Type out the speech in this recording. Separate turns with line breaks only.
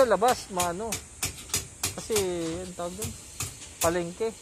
Sa labas, maano. Kasi, ang tawag doon, palengke.